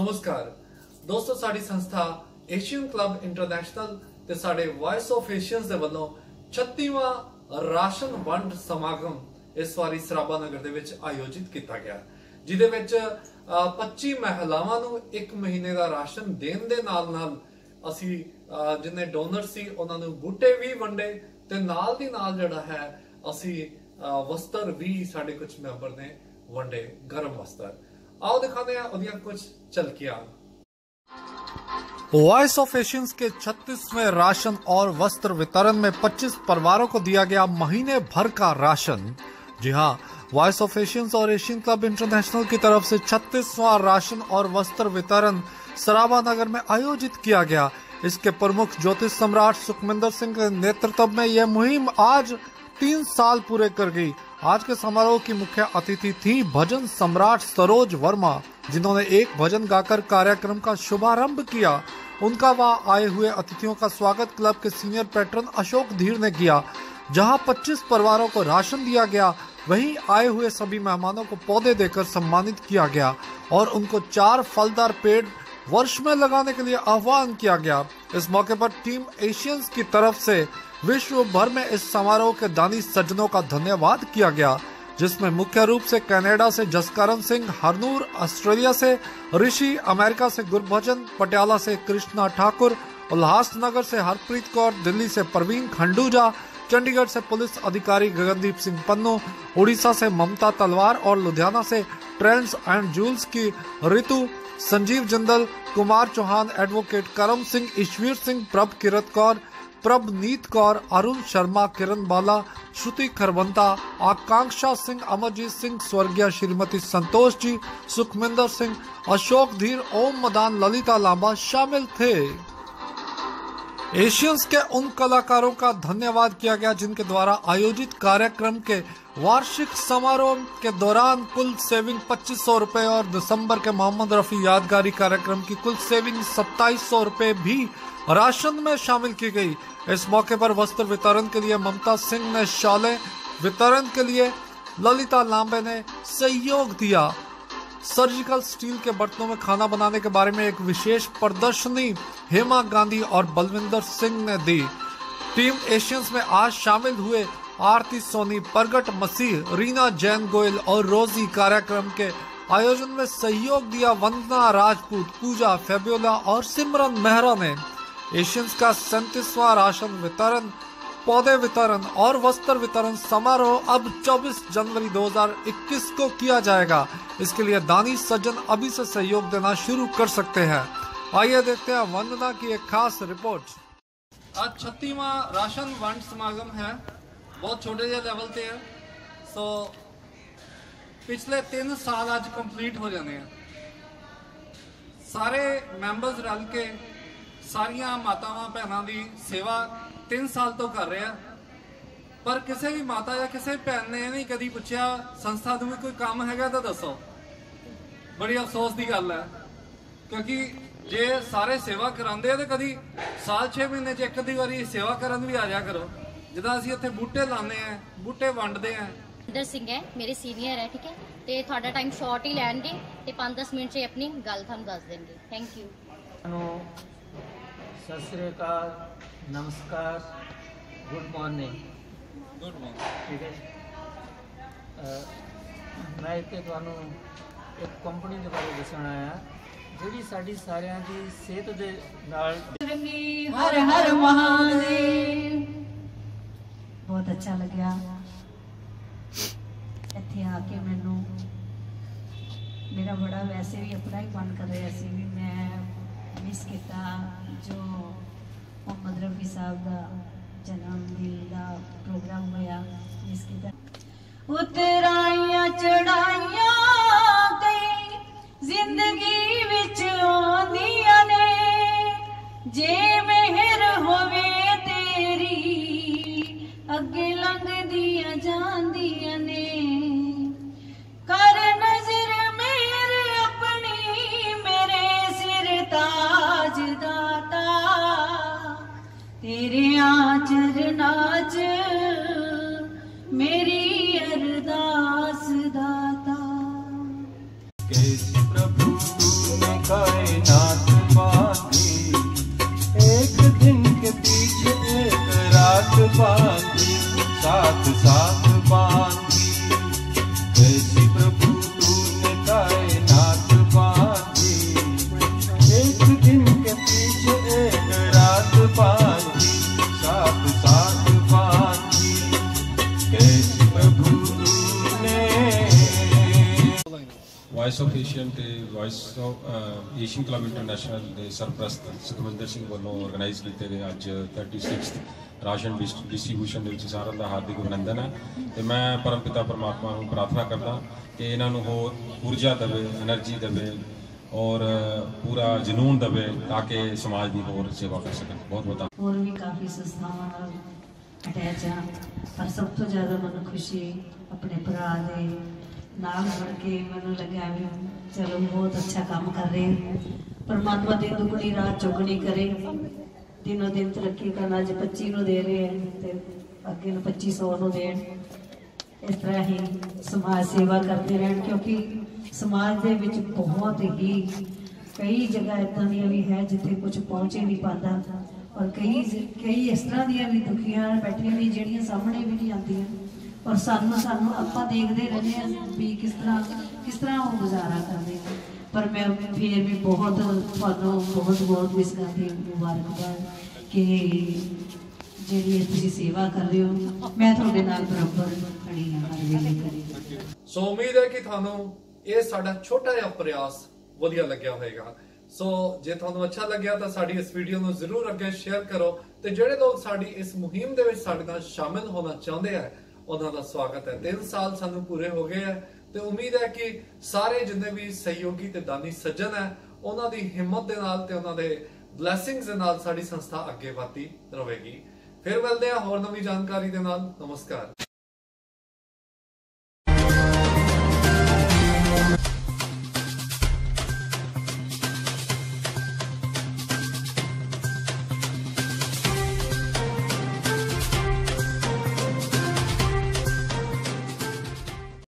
ਨਮਸਕਾਰ। ਦੋਸਤੋ, ਸਾਡੀ ਸੰਸਥਾ ਏਸ਼ੀਅਨ ਕਲੱਬ ਇੰਟਰਨੈਸ਼ਨਲ ਤੇ ਸਾਡੇ ਵਾਇਸ ਆਫ ਏਸ਼ੀਅਨਸ ਦੇ ਵੱਲੋਂ 36ਵਾਂ ਰਾਸ਼ਨ ਵੰਡ ਸਮਾਗਮ ਇਸ ਵਾਰੀ ਸਰਾਬਾ ਨਗਰ ਦੇ ਵਿੱਚ ਆਯੋਜਿਤ ਕੀਤਾ ਗਿਆ। ਜਿਹਦੇ ਵਿੱਚ 25 ਮਹਿਲਾਵਾਂ ਨੂੰ 1 ਮਹੀਨੇ ਦਾ ਰਾਸ਼ਨ ਦੇਣ ਦੇ ਨਾਲ ਨਾਲ ਅਸੀਂ ਜਿੰਨੇ ਡੋਨਰ ਸੀ, ਉਹਨਾਂ ਨੂੰ ਬੂਟੇ ਵੀ ਵੰਡੇ ਤੇ ਨਾਲ ਦੀ ਨਾਲ ਜਿਹੜਾ ਹੈ, ਅਸੀਂ ਵਸਤਰ ਵੀ ਸਾਡੇ ਕੁਝ ਮੈਂਬਰ ਨੇ ਵੰਡੇ ਗਰਮ ਵਸਤਰ। आओ दिखाते हैं उदिया कुछ चलकियाँ वॉइस ऑफ़ एशियंस के 36वें राशन और वस्त्र वितरण में 25 परिवारों को दिया गया महीने भर का राशन। जी हाँ वॉइस ऑफ़ एशियंस और एशियन क्लब इंटरनेशनल की तरफ़ से 36वां राशन और वस्त्र वितरण सराबा नगर में आयोजित किया गया। इसके प्रमुख ज्योतिष सम्राट सुखमिंदर सिंह के नेतृत्व में यह मुहिम आज तीन साल पूरे कर गई। आज के समारोह की मुख्य अतिथि थी भजन सम्राट सरोज वर्मा, जिन्होंने एक भजन गाकर कार्यक्रम का शुभारंभ किया। उनका वहाँ आए हुए अतिथियों का स्वागत क्लब के सीनियर पैट्रन अशोक धीर ने किया, जहाँ 25 परिवारों को राशन दिया गया। वहीं आए हुए सभी मेहमानों को पौधे देकर सम्मानित किया गया और उनको चार फलदार पेड़ वर्ष में लगाने के लिए आह्वान किया गया। इस मौके पर टीम एशियंस की तरफ़ से विश्व भर में इस समारोह के दानी सज्जनों का धन्यवाद किया गया, जिसमें मुख्य रूप से कनाडा से जसकरण सिंह, हरनूर, ऑस्ट्रेलिया से ऋषि, अमेरिका से गुरभजन, पटियाला से कृष्णा ठाकुर उल्लासनगर से हरप्रीत कौर, दिल्ली से प्रवीण खंडूजा, चंडीगढ़ से पुलिस अधिकारी गगनदीप सिंह पन्नू, उड़ीसा से ममता तलवार और लुधियाना से ट्रेंड्स एंड जूल्स की ऋतु संजीव जिंदल, कुमार चौहान एडवोकेट करम सिंह, ईश्वर सिंह, प्रभ किरत कौर प्रभनीत कौर, अरुण शर्मा, किरण बाला, श्रुति खरबंता, आकांक्षा सिंह, अमरजीत सिंह, स्वर्गीय श्रीमती संतोष जी, सुखमिंदर सिंह, अशोक धीर, ओम मदान, ललिता लांबा शामिल थे। एशियंस के उन कलाकारों का धन्यवाद किया गया जिनके द्वारा आयोजित कार्यक्रम के वार्षिक समारोह के दौरान कुल सेविंग पच्चीस सौ रूपए और दिसंबर के मोहम्मद रफी यादगारी कार्यक्रम की कुल सेविंग सत्ताईस सौ भी राशन में शामिल की गई। इस मौके पर वस्त्र वितरण के लिए ममता सिंह ने शॉले वितरण के लिए ललिता लांबे ने सहयोग दिया। सर्जिकल स्टील के बर्तनों में खाना बनाने के बारे में एक विशेष प्रदर्शनी हेमा गांधी और बलविंदर सिंह ने दी। टीम एशियंस में आज शामिल हुए आरती सोनी, प्रगट मसीह, रीना जैन गोयल और रोजी कार्यक्रम के आयोजन में सहयोग दिया वंदना राजपूत, पूजा फेब्योला और सिमरन मेहरा ने। एशियंस का सैंतीसवां राशन वितरण, पौधे वितरण और वस्त्र वितरण समारोह अब 24 जनवरी 2021 को किया जाएगा। इसके लिए दानी सज्जन अभी से सहयोग देना शुरू कर सकते हैं। आइए देखते हैं वंदना की एक खास रिपोर्ट। आज छत्तीवा राशन वंड समागम है। ਬਹੁਤ ਛੋਟੇ ਜਿਹੇ ਲੈਵਲ ਤੇ ਆ। ਸੋ ਪਿਛਲੇ 3 ਸਾਲ ਅੱਜ ਕੰਪਲੀਟ ਹੋ ਜਾਂਦੇ ਆ। ਸਾਰੇ ਮੈਂਬਰਸ ਰਲ ਕੇ ਸਾਰੀਆਂ ਮਾਤਾਵਾਂ ਭੈਣਾਂ ਦੀ ਸੇਵਾ 3 ਸਾਲ ਤੋਂ ਕਰ ਰਹੇ ਆ। ਪਰ ਕਿਸੇ ਵੀ ਮਾਤਾ ਜਾਂ ਕਿਸੇ ਭੈਣ ਨੇ ਇਹ ਨਹੀਂ ਕਦੀ ਪੁੱਛਿਆ, ਸੰਸਥਾ ਨੂੰ ਕੋਈ ਕੰਮ ਹੈਗਾ ਤਾਂ ਦੱਸੋ। ਬੜੀ ਅਫਸੋਸ ਦੀ ਗੱਲ ਹੈ। ਕਿਉਂਕਿ ਜੇ ਸਾਰੇ ਸੇਵਾ ਕਰਾਉਂਦੇ ਆ ਤਾਂ ਕਦੀ ਸਾਲ 6 ਮਹੀਨੇ 'ਚ ਇੱਕ ਦੀ ਵਾਰੀ ਸੇਵਾ ਕਰਨ ਵੀ ਆ ਜਾ ਕਰੋ। ਜਦੋਂ ਅਸੀਂ ਇੱਥੇ ਬੂਟੇ ਲਾਉਂਦੇ ਆ ਬੂਟੇ ਵੰਡਦੇ ਆ ਇੰਦਰ ਸਿੰਘ ਹੈ ਮੇਰੇ ਸੀਨੀਅਰ ਹੈ ਠੀਕ ਹੈ? ਤੇ ਤੁਹਾਡਾ ਟਾਈਮ ਸ਼ਾਰਟ ਹੀ ਲੈਣਗੇ ਤੇ 5-10 ਮਿੰਟ 'ਚ ਇਹ ਆਪਣੀ ਗੱਲ ਤੁਹਾਨੂੰ ਦੱਸ ਦੇਣਗੇ। ਥੈਂਕ ਯੂ ਨੂੰ ਸਤਿ ਸ੍ਰੀ ਅਕਾਲ ਨਮਸਕਾਰ ਗੁੱਡ ਮਾਰਨਿੰਗ ਗੁੱਡ ਮਾਰਨਿੰਗ ਠੀਕ ਹੈ ਮੈਂ ਇੱਥੇ ਤੁਹਾਨੂੰ ਇੱਕ ਕੰਪਨੀ ਦੇ ਬਾਰੇ ਦੱਸਣ ਆਇਆ ਜਿਹੜੀ ਸਾਡੀ ਸਾਰਿਆਂ ਦੀ ਸਿਹਤ ਦੇ ਨਾਲ ਹਰ ਹਰ ਮਹਾਦੇਵ ਬਹੁਤ ਅੱਛਾ ਲੱਗਿਆ। ਇੱਥੇ ਆ ਕੇ ਮੈਨੂੰ ਮੇਰਾ ਬੜਾ ਵੈਸੇ ਵੀ ਆਪਣਾ ਹੀ ਮਨ ਕਰ ਰਿਹਾ ਸੀ ਵੀ ਮੈਂ ਮਿਸ ਕੀਤਾ ਜੋ ਮੁਹੰਮਦ ਰਫੀ ਸਾਹਿਬ ਦਾ ਜਨਮ ਦਿਨ ਦਾ ਪ੍ਰੋਗਰਾਮ ਹੋਇਆ ਮਿਸ ਕੀਤਾ। ਉਤਰਾਈਆਂ ਚੜਾਈਆਂ ਕਈ ਜ਼ਿੰਦਗੀ ਵਿੱਚ ਆਉਂਦੀਆਂ ਨੇ, ਜੇ ਅੱਗੇ ਲੰਘਦੀਆਂ ਜਾਂਦੀਆਂ ਨੇ। ਕਰ ਨਜ਼ਰ ਮੇਰੇ ਆਪਣੀ, ਮੇਰੇ ਸਿਰ ਤਾਜ ਦਾਤਾ ਤੇਰੇ ਆਚਰਨਾਂ 'ਚ ਮੇਰੀ संसार ਵਾਇਸ ਆਫ ਏਸ਼ੀਅਨ ਤੇ voice of Asian club international ਦੇ ਸਰਪ੍ਰਸਤ ਸੁਖਵਿੰਦਰ ਸਿੰਘ ਵੱਲੋਂ ਆਰਗੇਨਾਈਜ਼ ਕੀਤੇ ਗਏ ਅੱਜ 36th ਰਾਸ਼ਨ ਡਿਸਟ੍ਰੀਬਿਊਸ਼ਨ ਦੇ ਵਿੱਚ ਸਾਰਿਆਂ ਦਾ ਹਾਰਦਿਕ ਅਭਿਨੰਦਨ ਹੈ। ਤੇ ਮੈਂ ਪਰਮਪਿਤਾ ਪਰਮਾਤਮਾ ਨੂੰ ਪ੍ਰਾਰਥਨਾ ਕਰਦਾ ਕਿ ਇਹਨਾਂ ਨੂੰ ਹੋਰ ਊਰਜਾ ਦੇਵੇ એનર્ਜੀ ਦੇਵੇ ਔਰ ਪੂਰਾ ਜਨੂਨ ਦੇਵੇ ਤਾਂ ਕਿ ਸਮਾਜ ਦੀ ਹੋਰ ਸੇਵਾ ਕਰ ਸਕਣ। ਬਹੁਤ ਬਹੁਤ ਹੋਰ ਵੀ ਕਾਫੀ ਸੰਸਥਾਵਾਂ ਨਾਲ ਅਟੈਚ ਆ, ਪਰ ਸਭ ਤੋਂ ਜ਼ਿਆਦਾ ਮੈਨੂੰ ਖੁਸ਼ੀ ਆਪਣੇ ਭਰਾ ਦੇ ਨਾਲ ਜੁੜ ਕੇ ਮੈਨੂੰ ਲੱਗਿਆ ਵੀ ਚਲੋ ਬਹੁਤ ਅੱਛਾ ਕੰਮ ਕਰ ਰਹੇ ਹੋ। ਪਰਮਾਤਮਾ ਦੀ ਦੁਗਣੀ ਰਾਤ ਚੌਗਣੀ ਕਰੇ। ਦਿਨੋ ਦਿਨ ਤਰੱਕੀ ਕਰਨ ਅੱਜ 25 ਨੂੰ ਦੇ ਰਹੇ ਹੈ ਤੇ ਅੱਗੇ ਨੂੰ 2500 ਨੂੰ ਦੇਣ। ਇਸ ਤਰ੍ਹਾਂ ਹੀ ਸਮਾਜ ਸੇਵਾ ਕਰਦੇ ਰਹਿਣ ਕਿਉਂਕਿ ਸਮਾਜ ਦੇ ਵਿੱਚ ਬਹੁਤ ਹੀ ਕਈ ਜਗ੍ਹਾ ਇਦਾਂ ਦੀਆਂ ਵੀ ਹੈ ਜਿੱਥੇ ਕੁਝ ਪਹੁੰਚ ਹੀ ਨਹੀਂ ਪਾਉਂਦਾ। ਔਰ ਕਈ ਕਈ ਇਸ ਤਰ੍ਹਾਂ ਦੀਆਂ ਵੀ ਦੁਖੀਆਂ ਬੈਠੀਆਂ ਵੀ ਜਿਹੜੀਆਂ ਸਾਹਮਣੇ ਵੀ ਨਹੀਂ ਆਉਂਦੀਆਂ। ਔਰ ਸਾਨੂੰ ਸਾਨੂੰ ਆਪਾਂ ਦੇਖਦੇ ਰਹਿੰਦੇ ਹਾਂ ਵੀ ਕਿਸ ਤਰ੍ਹਾਂ ਕਿਸ ਤਰ੍ਹਾਂ ਉਹ ਗੁਜ਼ਾਰਾ ਕਰਦੇ ਆ ਪਰ ਮੈਂ ਫਿਰ ਵੀ ਬਹੁਤ ਤੁਹਾਨੂੰ ਬਹੁਤ ਬਹੁਤ ਇਸ ਗੱਲ ਦੀ ਮੁਬਾਰਕਬਾਦ ਕਿ ਜਿਹੜੀ ਤੁਸੀਂ ਸੇਵਾ ਕਰ ਰਹੇ ਹੋ, ਮੈਂ ਤੁਹਾਡੇ ਨਾਲ ਬਰਾਬਰ ਖੜੀ ਹਾਂ ਹਰ ਵੇਲੇ ਕਰੀ ਸੋ ਉਮੀਦ ਹੈ ਕਿ ਤੁਹਾਨੂੰ ਇਹ ਸਾਡਾ ਛੋਟਾ ਜਿਹਾ ਪ੍ਰਯਾਸ ਵਧੀਆ ਲੱਗਿਆ ਹੋਵੇਗਾ। ਸੋ ਜੇ ਤੁਹਾਨੂੰ ਅੱਛਾ ਲੱਗਿਆ ਤਾਂ ਸਾਡੀ ਇਸ ਵੀਡੀਓ ਨੂੰ ਜ਼ਰੂਰ ਅੱਗੇ ਸ਼ੇਅਰ ਕਰੋ ਤੇ ਜਿਹੜੇ ਲੋਕ ਸਾਡੀ ਇਸ ਮੁਹਿੰਮ ਦੇ ਵਿੱਚ ਸਾਡੇ ਨਾਲ ਸ਼ਾਮਿਲ ਹੋਣਾ ਚਾਹੁੰਦੇ ਆ ਉਹਨਾਂ ਦਾ ਸਵਾਗਤ ਹੈ। 3 ਸਾਲ ਸਾਨੂੰ ਪੂਰੇ ਹੋ ਗਏ ਆ ਤੇ ਉਮੀਦ ਹੈ ਕਿ ਸਾਰੇ ਜਿੰਨੇ ਵੀ ਸਹਿਯੋਗੀ ਤੇ ਦਾਨੀ ਸੱਜਣ ਹੈ, ਉਹਨਾਂ ਦੀ ਹਿੰਮਤ ਦੇ ਨਾਲ ਤੇ ਉਹਨਾਂ ਦੇ ਬਲੇਸਿੰਗਸ ਦੇ ਨਾਲ ਸਾਡੀ ਸੰਸਥਾ ਅੱਗੇ ਵਧਦੀ ਰਹੇਗੀ। ਫਿਰ ਮਿਲਦੇ ਹਾਂ ਹੋਰ ਨਵੀਂ ਜਾਣਕਾਰੀ ਦੇ ਨਾਲ। ਨਮਸਕਾਰ।